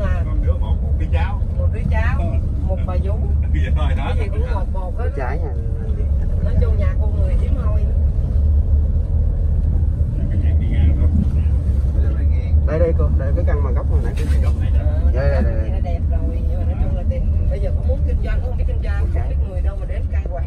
con nè con đứa một một đứa cháo một đứa cháo ừ. một bà vú dạ, cái gì cũng một một hết. Trái nha nói chung nhà cô người hiếm hoi. Đây đây cô đây cái căn bằng góc hồi nãy cái này đây đây đây, đây. đẹp rồi nhưng mà nói chung là tiền bây giờ có muốn kinh doanh không biết kinh doanh không biết người đâu mà đến cai quản.